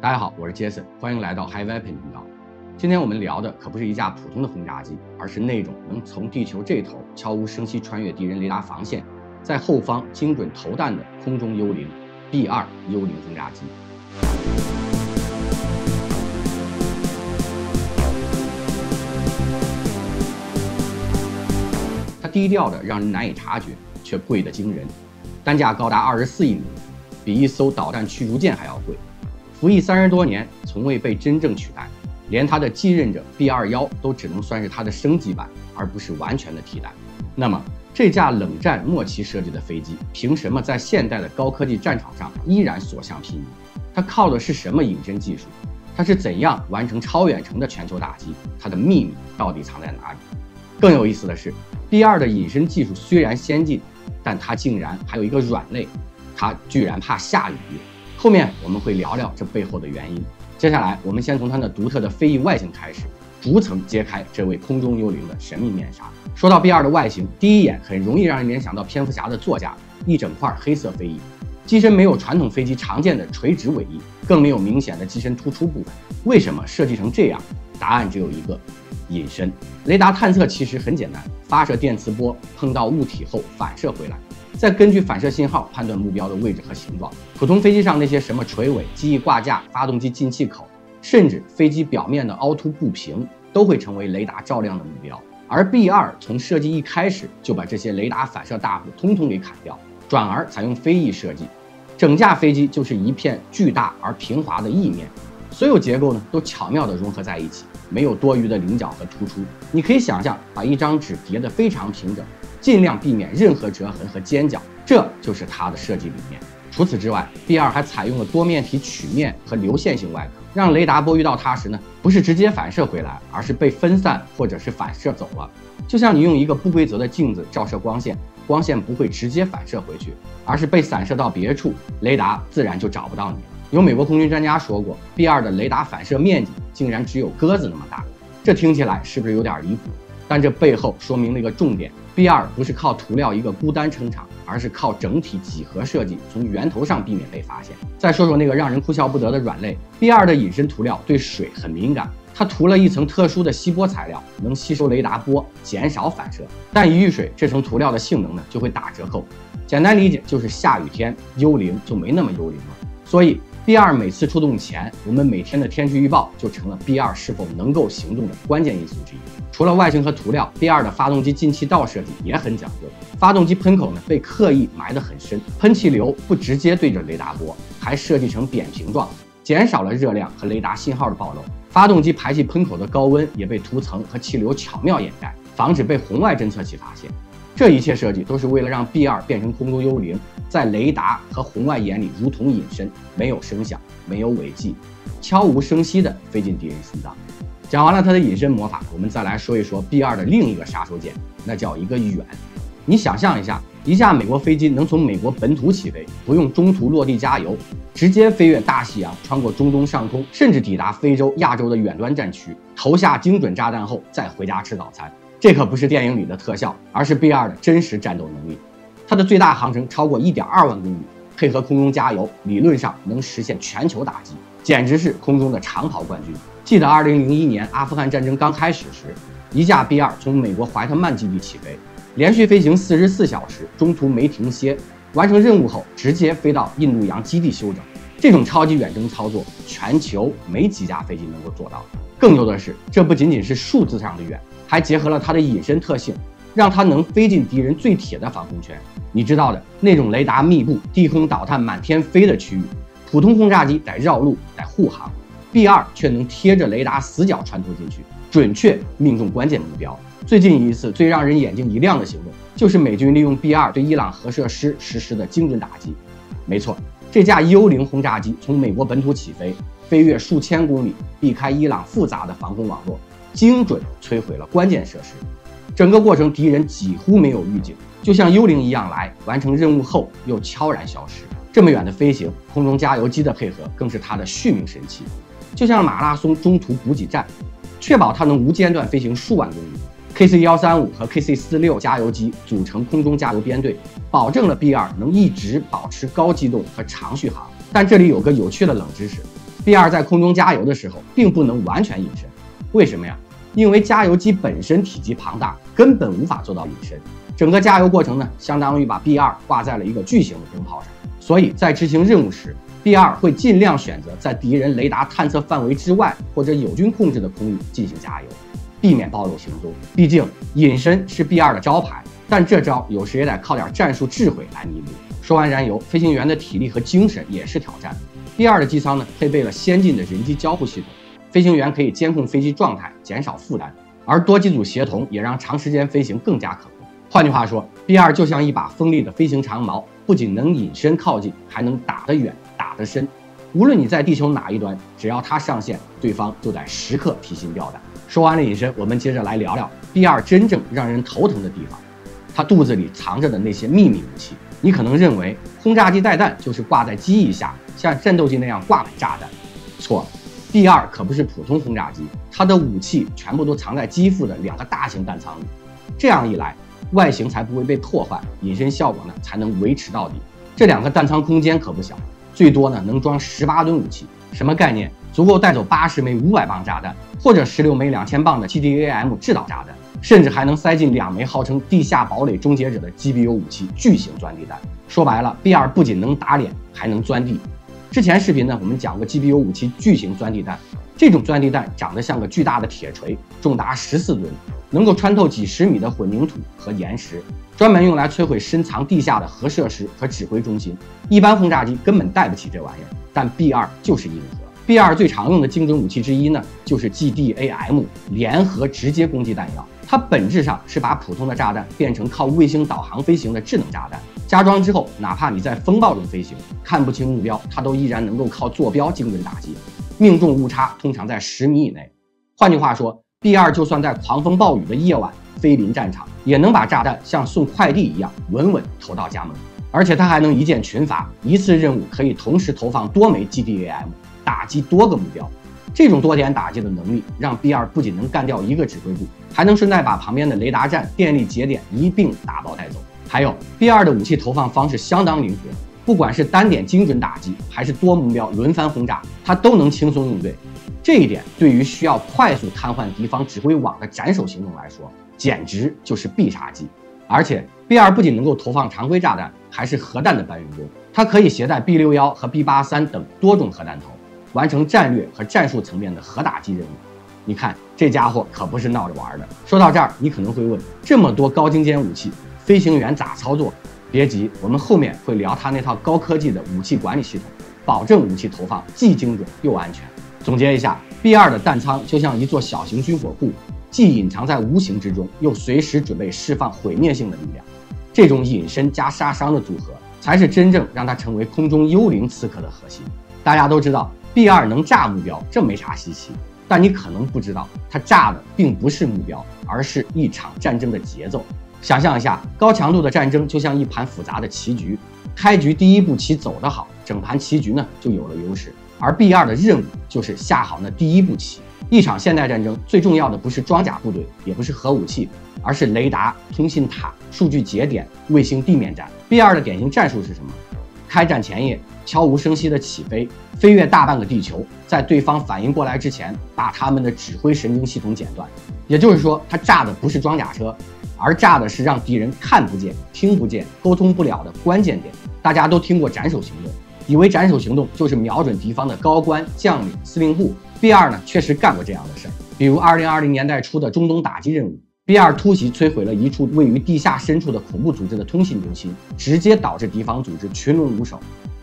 大家好，我是杰森，欢迎来到 High Weapon 频道。今天我们聊的可不是一架普通的轰炸机，而是那种能从地球这头悄无声息穿越敌人雷达防线，在后方精准投弹的空中幽灵 B-2 幽灵轰炸机。它低调的让人难以察觉，却贵得惊人，单价高达二十四亿美元，比一艘导弹驱逐舰还要贵。服役三十多年，从未被真正取代，连它的继任者 B 二幺都只能算是它的升级版，而不是完全的替代。那么，这架冷战末期设计的飞机，凭什么在现代的高科技战场上依然所向披靡？它靠的是什么隐身技术？它是怎样完成超远程的全球打击？它的秘密到底藏在哪里？更有意思的是，B 二的隐身技术虽然先进，但它竟然还有一个软肋，它居然怕下雨。后面我们会聊聊这背后的原因。接下来，我们先从它的独特的飞翼外形开始，逐层揭开这位空中幽灵的神秘面纱。说到 B 二的外形，第一眼很容易让人联想到蝙蝠侠的座驾，一整块黑色飞翼，机身没有传统飞机常见的垂直尾翼，更没有明显的机身突出部分。为什么设计成这样？答案只有一个：隐身。雷达探测其实很简单，发射电磁波碰到物体后反射回来。再根据反射信号判断目标的位置和形状。普通飞机上那些什么垂尾、机翼挂架、发动机进气口，甚至飞机表面的凹凸不平，都会成为雷达照亮的目标。而 B 二从设计一开始就把这些雷达反射大户通通给砍掉，转而采用飞翼设计，整架飞机就是一片巨大而平滑的翼面，所有结构呢都巧妙地融合在一起，没有多余的棱角和突出。你可以想象，把一张纸叠得非常平整。尽量避免任何折痕和尖角，这就是它的设计理念。除此之外，B 二还采用了多面体曲面和流线型外壳，让雷达波遇到它时呢，不是直接反射回来，而是被分散或者是反射走了。就像你用一个不规则的镜子照射光线，光线不会直接反射回去，而是被散射到别处，雷达自然就找不到你了。有美国空军专家说过，B 二的雷达反射面积竟然只有鸽子那么大，这听起来是不是有点离谱？但这背后说明了一个重点：B 二不是靠涂料一个孤单撑场，而是靠整体几何设计，从源头上避免被发现。再说说那个让人哭笑不得的软肋，B 二的隐身涂料对水很敏感，它涂了一层特殊的吸波材料，能吸收雷达波，减少反射。但一遇水，这层涂料的性能呢就会打折扣。简单理解就是下雨天，幽灵就没那么幽灵了。所以。B 二每次出动前，我们每天的天气预报就成了 B 二是否能够行动的关键因素之一。除了外形和涂料，B 二的发动机进气道设计也很讲究。发动机喷口呢被刻意埋得很深，喷气流不直接对着雷达波，还设计成扁平状，减少了热量和雷达信号的暴露。发动机排气喷口的高温也被涂层和气流巧妙掩盖，防止被红外侦测器发现。这一切设计都是为了让 B 二变成空中幽灵，在雷达和红外眼里如同隐身，没有声响，没有尾迹，悄无声息地飞进敌人心脏。讲完了它的隐身魔法，我们再来说一说 B 二的另一个杀手锏，那叫一个远。你想象一下，一架美国飞机能从美国本土起飞，不用中途落地加油，直接飞越大西洋，穿过中东上空，甚至抵达非洲、亚洲的远端战区，投下精准炸弹后再回家吃早餐。这可不是电影里的特效，而是 B 二的真实战斗能力。它的最大航程超过一点二万公里，配合空中加油，理论上能实现全球打击，简直是空中的长跑冠军。记得二零零一年阿富汗战争刚开始时，一架 B 二从美国怀特曼基地起飞，连续飞行四十四小时，中途没停歇，完成任务后直接飞到印度洋基地休整。这种超级远征操作，全球没几架飞机能够做到。更牛的是，这不仅仅是数字上的远。还结合了它的隐身特性，让它能飞进敌人最铁的防空圈。你知道的那种雷达密布、低空导弹满天飞的区域，普通轰炸机得绕路、得护航，B 二却能贴着雷达死角穿透进去，准确命中关键目标。最近一次最让人眼睛一亮的行动，就是美军利用 B 二对伊朗核设施实施的精准打击。没错，这架幽灵轰炸机从美国本土起飞，飞越数千公里，避开伊朗复杂的防空网络。精准摧毁了关键设施，整个过程敌人几乎没有预警，就像幽灵一样来完成任务后又悄然消失。这么远的飞行，空中加油机的配合更是它的续命神器，就像马拉松中途补给站，确保它能无间断飞行数万公里。KC 幺三五和 KC 四六加油机组成空中加油编队，保证了 B 二能一直保持高机动和长续航。但这里有个有趣的冷知识。B 二在空中加油的时候，并不能完全隐身。为什么呀？因为加油机本身体积庞大，根本无法做到隐身。整个加油过程呢，相当于把 B 二挂在了一个巨型的灯泡上。所以在执行任务时，B 二会尽量选择在敌人雷达探测范围之外或者友军控制的空域进行加油，避免暴露行踪。毕竟隐身是 B 二的招牌，但这招有时也得靠点战术智慧来弥补。说完燃油，飞行员的体力和精神也是挑战。B 二的机舱呢，配备了先进的人机交互系统。飞行员可以监控飞机状态，减少负担，而多机组协同也让长时间飞行更加可控。换句话说，B 二就像一把锋利的飞行长矛，不仅能隐身靠近，还能打得远、打得深。无论你在地球哪一端，只要它上线，对方就得时刻提心吊胆。说完了隐身，我们接着来聊聊 B 二真正让人头疼的地方，它肚子里藏着的那些秘密武器。你可能认为轰炸机带弹就是挂在机翼下，像战斗机那样挂满炸弹，错。B 二可不是普通轰炸机，它的武器全部都藏在机腹的两个大型弹仓里。这样一来，外形才不会被破坏，隐身效果呢才能维持到底。这两个弹仓空间可不小，最多呢能装十八吨武器。什么概念？足够带走八十枚五百磅炸弹，或者十六枚两千磅的 TDAM 制导炸弹，甚至还能塞进两枚号称地下堡垒终结者的 GBU 武器巨型钻地弹。说白了，B 二不仅能打脸，还能钻地。之前视频呢，我们讲过 GBU 武器巨型钻地弹，这种钻地弹长得像个巨大的铁锤，重达十四吨，能够穿透几十米的混凝土和岩石，专门用来摧毁深藏地下的核设施和指挥中心。一般轰炸机根本带不起这玩意儿，但 B 二就是硬核。B 二最常用的精准武器之一呢，就是 GDAM 联合直接攻击弹药。它本质上是把普通的炸弹变成靠卫星导航飞行的智能炸弹。加装之后，哪怕你在风暴中飞行，看不清目标，它都依然能够靠坐标精准打击，命中误差通常在十米以内。换句话说，B 二就算在狂风暴雨的夜晚飞临战场，也能把炸弹像送快递一样稳稳投到家门。而且它还能一键群发，一次任务可以同时投放多枚 GDAM，打击多个目标。这种多点打击的能力，让 B 二不仅能干掉一个指挥部，还能顺带把旁边的雷达站、电力节点一并打包带走。还有 B 二的武器投放方式相当灵活，不管是单点精准打击，还是多目标轮番轰炸，它都能轻松应对。这一点对于需要快速瘫痪敌方指挥网的斩首行动来说，简直就是必杀技。而且 B 二不仅能够投放常规炸弹，还是核弹的搬运工，它可以携带 B 六幺和 B 八三等多种核弹头，完成战略和战术层面的核打击任务。你看这家伙可不是闹着玩的。说到这儿，你可能会问：这么多高精尖武器？飞行员咋操作？别急，我们后面会聊他那套高科技的武器管理系统，保证武器投放既精准又安全。总结一下，B 二的弹仓就像一座小型军火库，既隐藏在无形之中，又随时准备释放毁灭性的力量。这种隐身加杀伤的组合，才是真正让它成为空中幽灵刺客的核心。大家都知道，B 二能炸目标，这没啥稀奇。但你可能不知道，它炸的并不是目标，而是一场战争的节奏。想象一下，高强度的战争就像一盘复杂的棋局，开局第一步棋走得好，整盘棋局呢就有了优势。而 B 二的任务就是下好那第一步棋。一场现代战争最重要的不是装甲部队，也不是核武器，而是雷达、通信塔、数据节点、卫星地面战。B 二的典型战术是什么？开战前夜，悄无声息的起飞，飞越大半个地球，在对方反应过来之前，把他们的指挥神经系统剪断。也就是说，他炸的不是装甲车。而炸的是让敌人看不见、听不见、沟通不了的关键点。大家都听过斩首行动，以为斩首行动就是瞄准敌方的高官、将领、司令部。B 二呢，确实干过这样的事儿。比如2020年代初的中东打击任务，B 二突袭摧毁了一处位于地下深处的恐怖组织的通信中心，直接导致敌方组织群龙无首。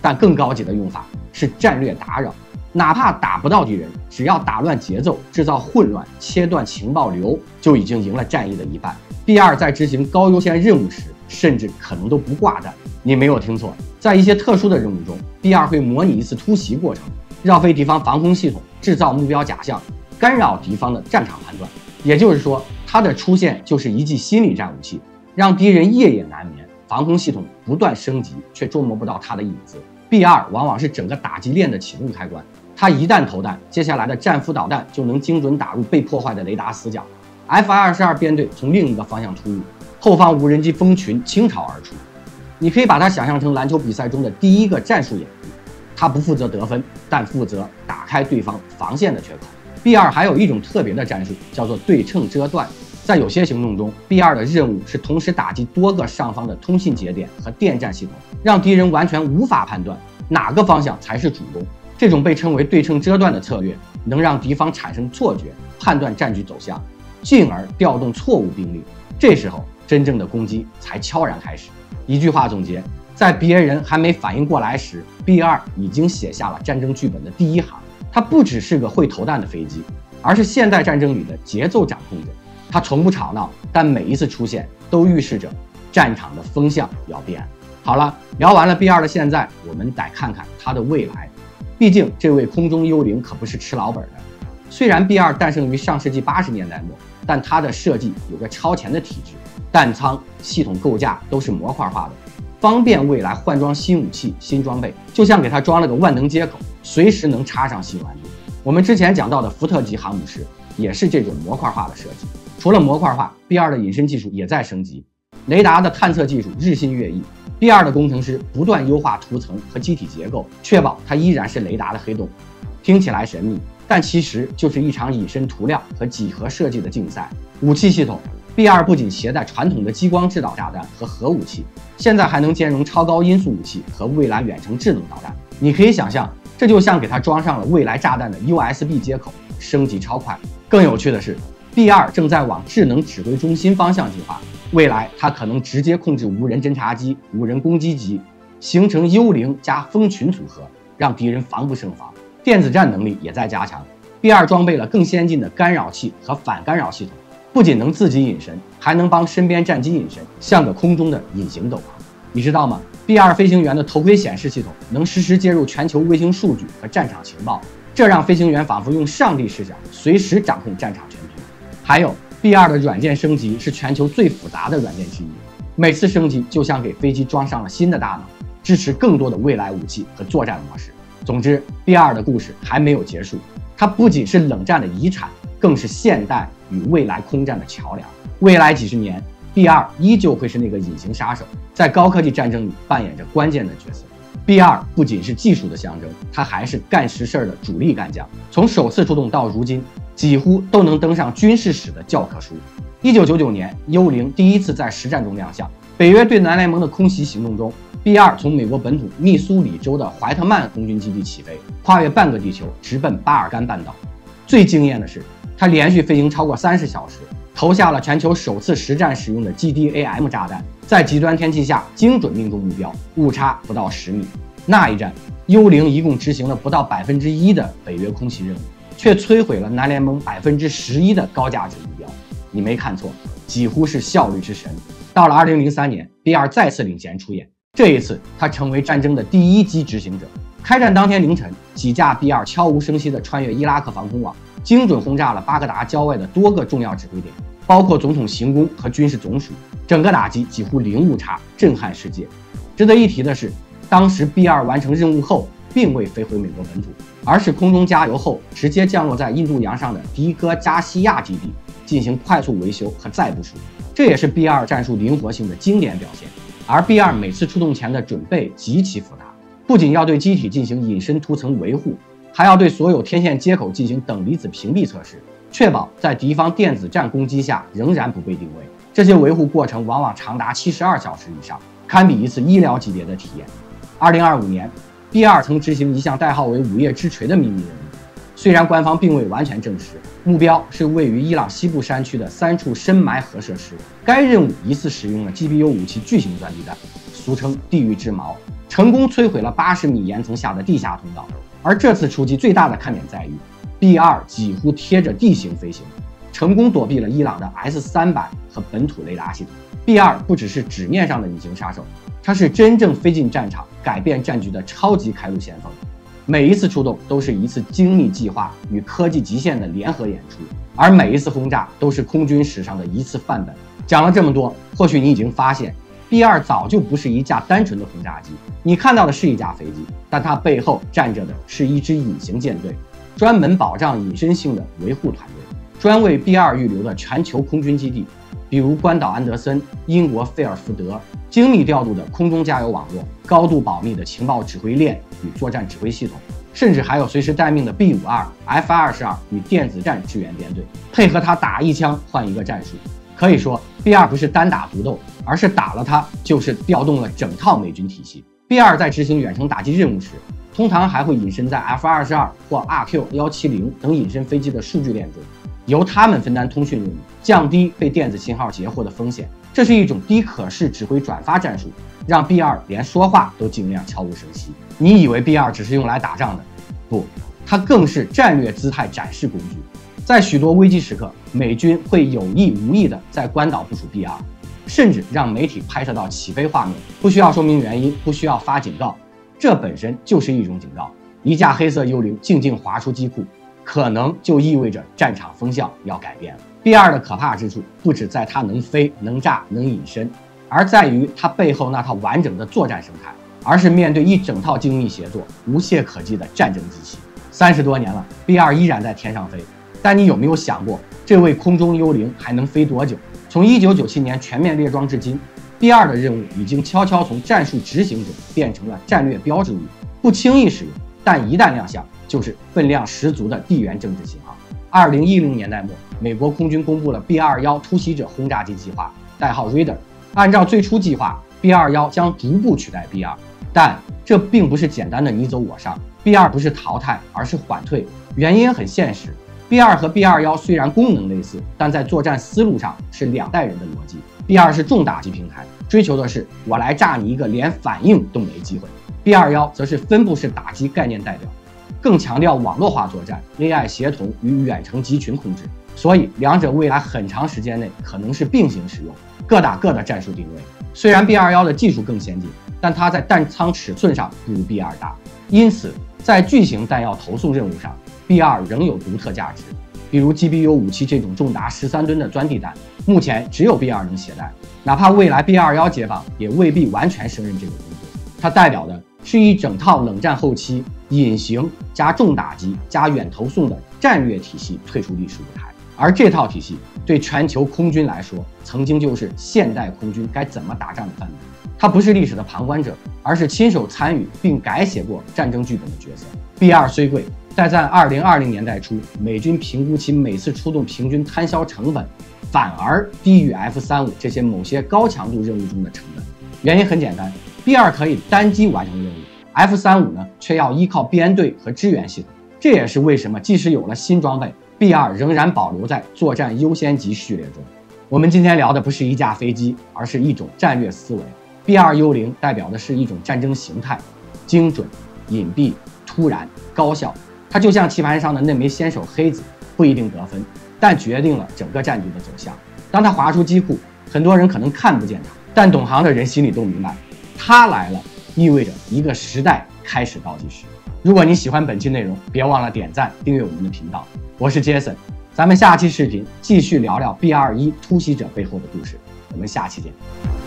但更高级的用法是战略打扰。哪怕打不到敌人，只要打乱节奏、制造混乱、切断情报流，就已经赢了战役的一半。B 二在执行高优先任务时，甚至可能都不挂弹。你没有听错，在一些特殊的任务中，B 二会模拟一次突袭过程，绕飞敌方防空系统，制造目标假象，干扰敌方的战场判断。也就是说，它的出现就是一记心理战武器，让敌人夜夜难眠，防空系统不断升级，却捉摸不到它的影子。B 二往往是整个打击链的启动开关。它一旦投弹，接下来的战斧导弹就能精准打入被破坏的雷达死角。F 二十二编队从另一个方向突入，后方无人机蜂群倾巢而出。你可以把它想象成篮球比赛中的第一个战术掩护。它不负责得分，但负责打开对方防线的缺口。B 二还有一种特别的战术，叫做对称遮断。在有些行动中，B 二的任务是同时打击多个上方的通信节点和电站系统，让敌人完全无法判断哪个方向才是主攻。这种被称为对称遮断的策略，能让敌方产生错觉，判断战局走向，进而调动错误兵力。这时候，真正的攻击才悄然开始。一句话总结。在别人还没反应过来时，B 二已经写下了战争剧本的第一行。它不只是个会投弹的飞机，而是现代战争里的节奏掌控者。它从不吵闹，但每一次出现都预示着战场的风向要变。好了，聊完了 B 二的现在，我们得看看它的未来。毕竟这位空中幽灵可不是吃老本的。虽然 B 二诞生于上世纪八十年代末，但它的设计有个超前的体制，弹仓、系统构架都是模块化的。方便未来换装新武器、新装备，就像给它装了个万能接口，随时能插上新玩具。我们之前讲到的福特级航母师也是这种模块化的设计。除了模块化，B 二的隐身技术也在升级，雷达的探测技术日新月异。B 二的工程师不断优化涂层和机体结构，确保它依然是雷达的黑洞。听起来神秘，但其实就是一场隐身涂料和几何设计的竞赛。武器系统。B 二不仅携带传统的激光制导炸弹和核武器，现在还能兼容超高音速武器和未来远程智能导弹。你可以想象，这就像给它装上了未来炸弹的 USB 接口，升级超快。更有趣的是，B 二正在往智能指挥中心方向进化，未来它可能直接控制无人侦察机、无人攻击机，形成幽灵加蜂群组合，让敌人防不胜防。电子战能力也在加强，B 二装备了更先进的干扰器和反干扰系统。不仅能自己隐身，还能帮身边战机隐身，像个空中的隐形斗篷。你知道吗？B 二飞行员的头盔显示系统能实时接入全球卫星数据和战场情报，这让飞行员仿佛用上帝视角，随时掌控战场。还有 B 二的软件升级是全球最复杂的软件之一，每次升级就像给飞机装上了新的大脑，支持更多的未来武器和作战模式。总之，B 二的故事还没有结束，它不仅是冷战的遗产。更是现代与未来空战的桥梁。未来几十年，B 二依旧会是那个隐形杀手，在高科技战争里扮演着关键的角色。B 二不仅是技术的象征，它还是干实事儿的主力干将。从首次出动到如今，几乎都能登上军事史的教科书。一九九九年，幽灵第一次在实战中亮相。北约对南联盟的空袭行动中，B 二从美国本土密苏里州的怀特曼空军基地起飞，跨越半个地球，直奔巴尔干半岛。最惊艳的是。它连续飞行超过三十小时，投下了全球首次实战使用的 GDAM 炸弹，在极端天气下精准命中目标，误差不到十米。那一战，幽灵一共执行了不到百分之一的北约空袭任务，却摧毁了南联盟百分之十一的高价值目标。你没看错，几乎是效率之神。到了二零零三年，B 二再次领衔出演，这一次他成为战争的第一击执行者。开战当天凌晨，几架 B 二悄无声息地穿越伊拉克防空网。精准轰炸了巴格达郊外的多个重要指挥点，包括总统行宫和军事总署。整个打击几乎零误差，震撼世界。值得一提的是，当时 B 二完成任务后，并未飞回美国本土，而是空中加油后直接降落在印度洋上的迪戈加西亚基地，进行快速维修和再部署。这也是 B 二战术灵活性的经典表现。而 B 二每次出动前的准备极其复杂，不仅要对机体进行隐身涂层维护。还要对所有天线接口进行等离子屏蔽测试，确保在敌方电子战攻击下仍然不被定位。这些维护过程往往长达七十二小时以上，堪比一次医疗级别的体验。二零二五年，B 二曾执行一项代号为“午夜之锤”的秘密任务，虽然官方并未完全证实，目标是位于伊朗西部山区的三处深埋核设施。该任务疑似使用了 GBU 武器巨型钻地弹，俗称“地狱之矛”，成功摧毁了八十米岩层下的地下通道。而这次出击最大的看点在于，B 二几乎贴着地形飞行，成功躲避了伊朗的 S 三百和本土雷达系统。B 二不只是纸面上的隐形杀手，它是真正飞进战场、改变战局的超级开路先锋。每一次出动都是一次精密计划与科技极限的联合演出，而每一次轰炸都是空军史上的一次范本。讲了这么多，或许你已经发现。B 二早就不是一架单纯的轰炸机，你看到的是一架飞机，但它背后站着的是一支隐形舰队，专门保障隐身性的维护团队，专为 B 二预留的全球空军基地。比如关岛安德森、英国费尔福德，精密调度的空中加油网络、高度保密的情报指挥链与作战指挥系统，甚至还有随时待命的 B 五二、F 二十二与电子战支援编队，配合他打一枪换一个战术。可以说，B 二不是单打独斗，而是打了它就是调动了整套美军体系。B 二在执行远程打击任务时，通常还会隐身在 F 二十二或 RQ 幺七零等隐身飞机的数据链中，由他们分担通讯任务，降低被电子信号截获的风险。这是一种低可视指挥转发战术，让 B 二连说话都尽量悄无声息。你以为 B 二只是用来打仗的？不，它更是战略姿态展示工具。在许多危机时刻，美军会有意无意地在关岛部署 B 二，甚至让媒体拍摄到起飞画面，不需要说明原因，不需要发警告，这本身就是一种警告。一架黑色幽灵静静滑出机库，可能就意味着战场风向要改变了。B 二的可怕之处不止在它能飞、能炸、能隐身，而在于它背后那套完整的作战生态，而是面对一整套精密协作、无懈可击的战争机器。三十多年了，B 二依然在天上飞。但你有没有想过，这位空中幽灵还能飞多久？从一九九七年全面列装至今，B 二的任务已经悄悄从战术执行者变成了战略标志物，不轻易使用，但一旦亮相，就是分量十足的地缘政治信号。二零一零年代末，美国空军公布了 B 二幺突袭者轰炸机计划，代号 Raider。按照最初计划，B 二幺将逐步取代 B 二，但这并不是简单的你走我上，B 二不是淘汰，而是缓退。原因很现实。B 二和 B 二幺虽然功能类似，但在作战思路上是两代人的逻辑。B 二是重打击平台，追求的是我来炸你一个连反应都没机会；B 二幺则是分布式打击概念代表，更强调网络化作战、AI 协同与远程集群控制。所以两者未来很长时间内可能是并行使用，各打各的战术定位。虽然 B 二幺的技术更先进，但它在弹仓尺寸上不如 B 二大，因此在巨型弹药投送任务上。B 二仍有独特价值，比如 GBU 武器这种重达十三吨的钻地弹，目前只有 B 二能携带。哪怕未来 B 二幺接棒，也未必完全胜任这个工作。它代表的是一整套冷战后期隐形加重打击加远投送的战略体系退出历史舞台，而这套体系对全球空军来说，曾经就是现代空军该怎么打仗的范本。它不是历史的旁观者，而是亲手参与并改写过战争剧本的角色。B 二虽贵。但在二零二零年代初，美军评估其每次出动平均摊销成本，反而低于 F 三五这些某些高强度任务中的成本。原因很简单，B 二可以单机完成任务，F 三五呢却要依靠编队和支援系统。这也是为什么即使有了新装备，B 二仍然保留在作战优先级序列中。我们今天聊的不是一架飞机，而是一种战略思维。B 二幽灵代表的是一种战争形态，精准、隐蔽、突然、高效。它就像棋盘上的那枚先手黑子，不一定得分，但决定了整个战局的走向。当它滑出机库，很多人可能看不见它，但懂行的人心里都明白，它来了，意味着一个时代开始倒计时。如果你喜欢本期内容，别忘了点赞、订阅我们的频道。我是杰森，咱们下期视频继续聊聊 B 二一突袭者背后的故事。我们下期见。